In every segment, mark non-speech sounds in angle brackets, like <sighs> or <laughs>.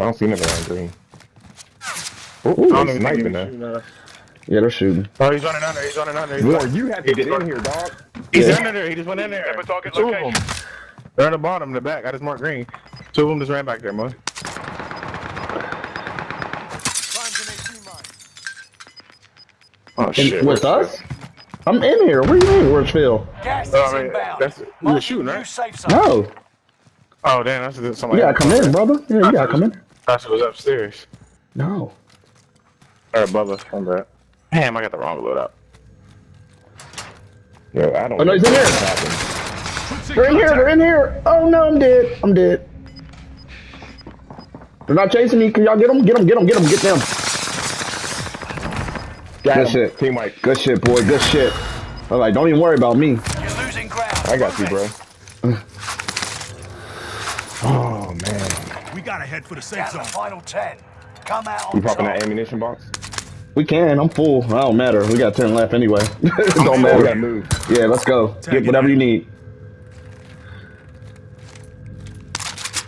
I don't see nothing on green. Ooh, Ooh, I they don't even sniping he's there. us. Yeah, they're shooting. Oh, he's running under. He's running under. He's, Warren, you have to get in here, dog. he's Yeah. under there. He just went in there. Remember target Two of them. They're on the bottom, the back. I just marked green. Two of them just ran back there, man. Oh In- shit! with us? I'm in here. What do you mean? Where's Phil? Gas is Oh, man, inbound. that's- you Mark were shooting, new right? safe zone. No. Oh damn, that's You somebody. gotta come in, brother. Yeah, you gotta come in. Thought it was upstairs. No. Or above us. I'm bad. Damn, I got the wrong load up. Yo, I don't Oh, no, he's in here. They're in here. They're in here. Oh no, I'm dead. I'm dead. They're not chasing me. Can y'all get them? Get them. Get them. Get them. Get them. Got Good him. shit. Team Mike. Good shit, boy. Good shit. I'm like, don't even worry about me. You're losing ground. I got you, bro. <sighs> Oh man. We gotta head for the safe Down zone. the final ten. Come out We on popping top. that ammunition box? We can. I'm full. It don't matter. We got 10 left anyway. <laughs> it don't We gotta matter. move. Yeah, let's go. Get whatever you need.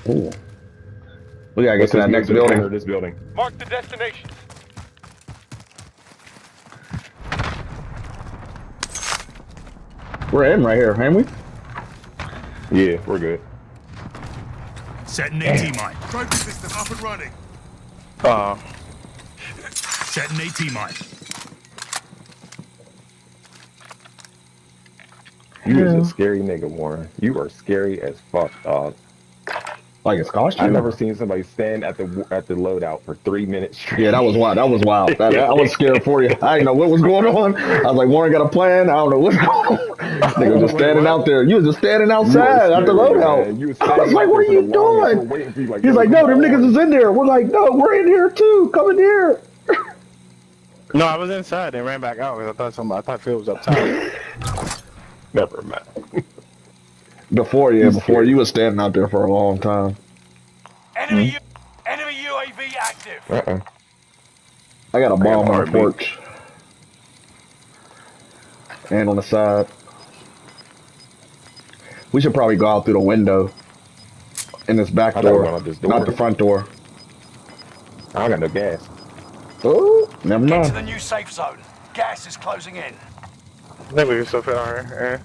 Ooh. We gotta get to that next building or. This building. Mark the destination. We're in right here, ain't we? Yeah, we're good. Setting AT mine. Trophy system up and running. Uh, Setting AT mine. You is a scary nigga, Warren. You are scary as fuck, dog. Like it's costume. I never seen somebody stand at the at the loadout for three minutes straight. Yeah, that was wild. That was wild. That, that- I was scared for you. I didn't know what was going on. I was like, Warren got a plan. I don't know what's <laughs> going on. Nigga was just standing out there. You was just standing You were outside at the loadout. You I was like, what are you doing? We're waiting for you, like, He's like, no, come them on. niggas is in there. We're like, no, we're in here too. Come in here. no, I was inside. They ran back out because I thought somebody. I thought Phil was up top. <laughs> Never mind. Before, yeah, He's before scared. you was standing out there for a long time. Enemy, Hmm? U- enemy UAV active. Uh-uh. I got a bomb a on the heartbeat. porch. And on the side. We should probably go out through the window. In this back I thought we door. went out this Not the front door. I got no gas. Oh, never Get to the new safe zone. Gas is closing in. I think we can still fit on here.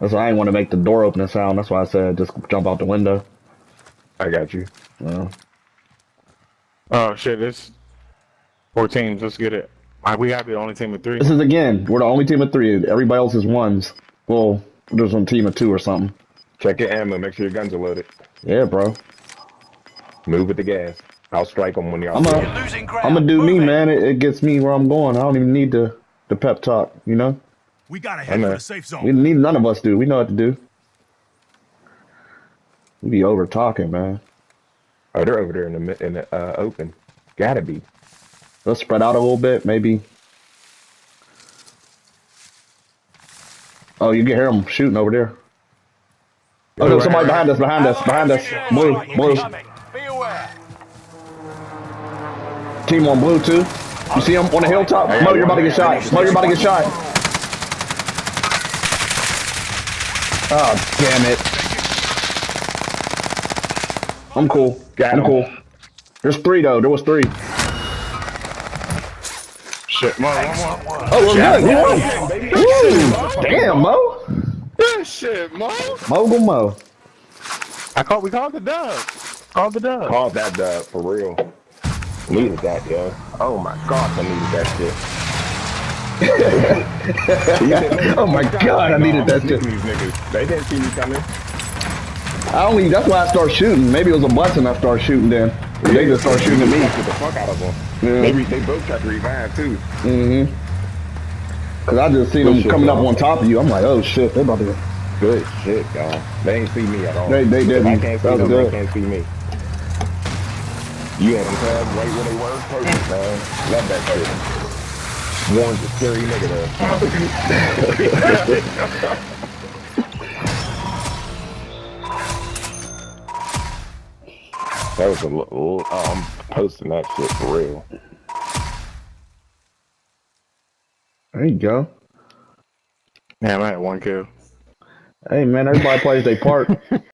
That's why I didn't want to make the door opening sound. That's why I said just jump out the window. I got you. Uh, Oh shit! This four teams. Let's get it. We gotta be the only team of three. this is again, we're the only team of three. Everybody else is ones. Well, there's one team of two or something. Check your ammo. Make sure your guns are loaded. Yeah, bro. Move with the gas. I'll strike them when y'all. I'm a- You're losing ground. I'm gonna do me, it. man. It, it gets me where I'm going. I don't even need the the pep talk. You know, We gotta I head know. for the safe zone. we need none of us do. We know what to do. We be over talking, man. Oh, they're over there in the in the uh, open. Gotta be. Let's spread out a little bit, maybe. Oh, you can hear them shooting over there. Oh no, somebody behind us, behind us, behind us. Blue, blue. Be aware. Team on blue too. You see him on the hilltop? Mo, you're about to get shot. Mo, you're about to get shot. Oh, damn it. I'm cool. Got I'm him. cool. There's three though. There was three. Shit, Mo, one more. Excellent work. Oh, we're good. We won. Woo. Damn, Mo. Yeah, shit, Mo. Mogul Mo. I called. We called the dub. Called the dub. Call that dub for real. Needed that, yo. Oh my gosh, I needed that shit. Oh my god, I needed that shit. These niggas, they didn't see me coming. I only, that's why I started shooting. Maybe it was a blessing I started shooting then. They just started shooting at me. Get the fuck out of them. Yeah. Maybe they both tried to revive too. Mm-hmm. Cause I just seen them coming up on top of you. I'm like, oh shit, they about to. Good shit, y'all. They ain't see me at all. They- they didn't. I can't see them. good. They can't see me. You had them tagged right where they were. Perfect, man. Love that shit. Warren's a scary nigga though. That was a little. Oh, I'm um, posting that shit for real. There you go. Damn, I had one kill. Hey man, everybody plays their part. <laughs>